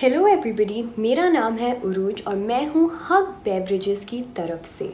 Hello everybody मेरा नाम है उरूज और मैं हूँ हक बेवरेजेस की तरफ़ से।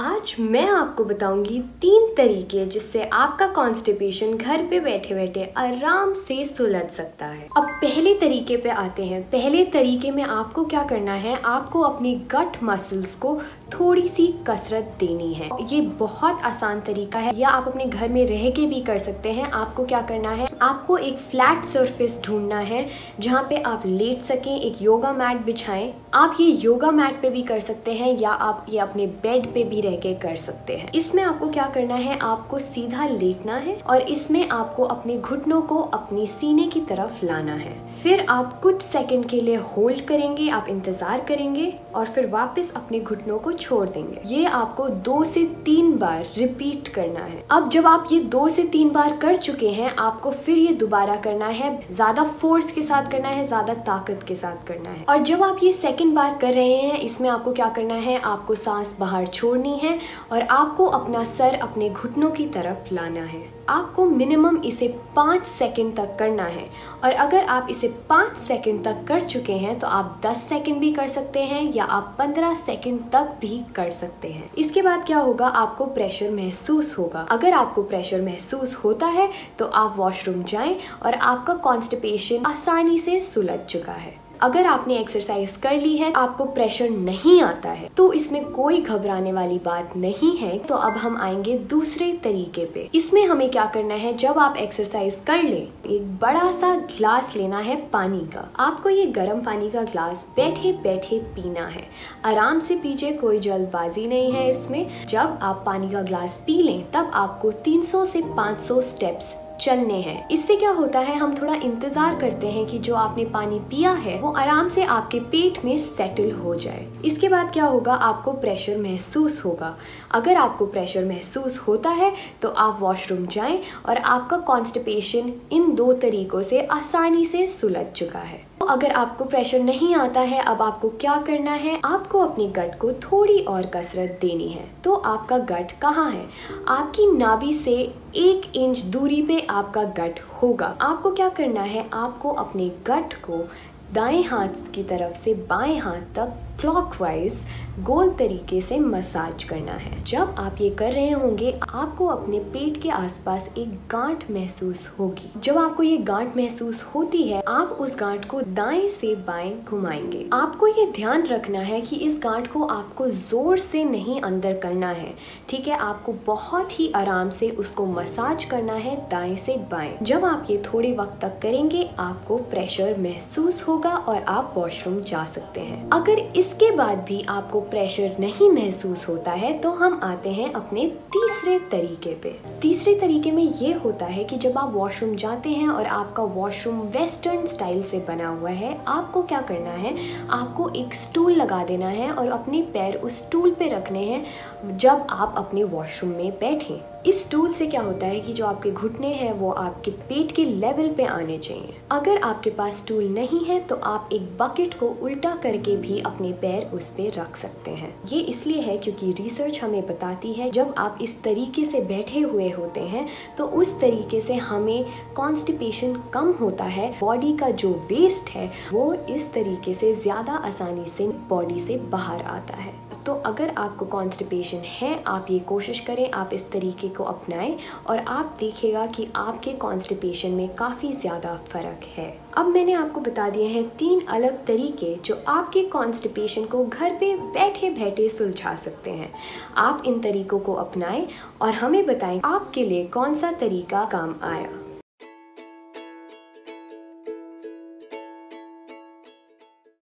आज मैं आपको बताऊँगी तीन तरीके जिससे आपका कॉन्स्टिपेशन घर पे बैठे बैठे आराम से सुलझ सकता है। अब पहले तरीके पे आते हैं। पहले तरीके में आपको क्या करना है? आपको अपनी गट मसल्स को थोड़ी सी कसरत देनी है। ये बहुत आसान तरीका है। या आप अपने घर में रह के भी कर सकते हैं। आपको क्या करना है? आपको एक फ्लैट सरफेस ढूंढना है, जहाँ पे आप लेट सकें, एक योगा मैट बिछाएँ। आप ये योगा मैट पे भी कर सकते हैं, या आप ये अपने बेड पे भी रह के कर सकते हैं। इसमें आपको क्या करना है? आपको सीधा लेटना है और इसमें आपको अपने घुटनों को अपनी सीने की तरफ़ लाना है। फिर आप कुछ सेकंड के लिए होल्ड करेंगे, आप इंतज़ार करेंगे और फिर वापस अपने घुटनों को छोड़ देंगे। ये आपको दो से तीन बार रिपीट करना है। अब जब आप ये दो से तीन बार कर चुके हैं, आपको फिर ये दोबारा करना है। ज़्यादा फोर्स के साथ करना है, ज़्यादा ताकत के साथ करना है। और जब आप ये सेकेंड बार कर रहे हैं, इसमें आपको क्या करना है? आपको सांस बाहर छोड़नी है और आपको अपना सर अपने घुटनों की तरफ़ लाना है। आपको मिनिमम इसे पाँच सेकंड तक करना है। और अगर आप इसे पाँच सेकंड तक कर चुके हैं तो आप दस सेकंड भी कर सकते हैं या आप पंद्रह सेकंड तक भी कर सकते हैं। इसके बाद क्या होगा? आपको प्रेशर महसूस होगा। अगर आपको प्रेशर महसूस होता है तो आप वॉशरूम जाएँ और आपका कॉन्स्टिपेशन आसानी से सुलझ चुका है। अगर आपने एक्सरसाइज कर ली है, आपको प्रेशर नहीं आता है तो इसमें कोई घबराने वाली बात नहीं है। तो अब हम आएँगे दूसरे तरीके पे। इसमें हमें क्या करना है, जब आप एक्सरसाइज कर ले, एक बड़ा सा ग्लास लेना है पानी का। आपको ये गर्म पानी का ग्लास बैठे बैठे पीना है। आराम से पीछे कोई जल्दबाजी नहीं है इसमें। जब आप पानी का ग्लास पी लें, तब आपको 300 से 500 स्टेप्स चलने हैं। इससे क्या होता है, हम थोड़ा इंतज़ार करते हैं कि जो आपने पानी पिया है, वो आराम से आपके पेट में सेटल हो जाए। इसके बाद क्या होगा, आपको प्रेशर महसूस होगा। अगर आपको प्रेशर महसूस होता है तो आप वॉशरूम जाएँ और आपका कॉन्स्टिपेशन इन दो तरीकों से आसानी से सुलझ चुका है। तो अगर आपको प्रेशर नहीं आता है, अब आपको क्या करना है? आपको अपने गट को थोड़ी और कसरत देनी है। तो आपका गट कहाँ है? आपकी नाभि से एक इंच दूरी पे आपका गट होगा। आपको क्या करना है? आपको अपने गट को दाएँ हाथ की तरफ़ से बाएँ हाथ तक क्लॉकवाइज गोल तरीके से मसाज करना है। जब आप ये कर रहे होंगे, आपको अपने पेट के आसपास एक गांठ महसूस होगी। जब आपको ये गांठ महसूस होती है, आप उस गांठ को दाएँ से बाएँ घुमाएँगे। आपको ये ध्यान रखना है कि इस गांठ को आपको ज़ोर से नहीं अंदर करना है, ठीक है? आपको बहुत ही आराम से उसको मसाज करना है दाएँ से बाएँ। जब आप ये थोड़े वक्त तक करेंगे, आपको प्रेशर महसूस होगा। और आप वॉशरूम जा सकते हैं। अगर इसके बाद भी आपको प्रेशर नहीं महसूस होता है तो हम आते हैं अपने तीसरे तरीके पे। तीसरे तरीके में ये होता है कि जब आप वॉशरूम जाते हैं और आपका वॉशरूम वेस्टर्न स्टाइल से बना हुआ है, आपको क्या करना है? आपको एक स्टूल लगा देना है और अपने पैर उस स्टूल पे रखने हैं जब आप अपने वॉशरूम में बैठें। इस टूल से क्या होता है कि जो आपके घुटने हैं, वो आपके पेट के लेवल पे आने चाहिए। अगर आपके पास टूल नहीं है तो आप एक बकेट को उल्टा करके भी अपने पैर उस पर रख सकते हैं। ये इसलिए है क्योंकि रिसर्च हमें बताती है, जब आप इस तरीके से बैठे हुए होते हैं तो उस तरीके से हमें कॉन्स्टिपेशन कम होता है। बॉडी का जो वेस्ट है, वो इस तरीके से ज़्यादा आसानी से बॉडी से बाहर आता है। तो अगर आपको कॉन्स्टिपेशन है, आप ये कोशिश करें, आप इस तरीके को अपनाएँ और आप देखेगा कि आपके कॉन्स्टिपेशन में काफ़ी ज़्यादा फ़र्क है। अब मैंने आपको बता दिए हैं तीन अलग तरीके जो आपके कॉन्स्टिपेशन को घर पे बैठे बैठे सुलझा सकते हैं। आप इन तरीकों को अपनाएँ और हमें बताएँ आपके लिए कौन सा तरीका काम आया।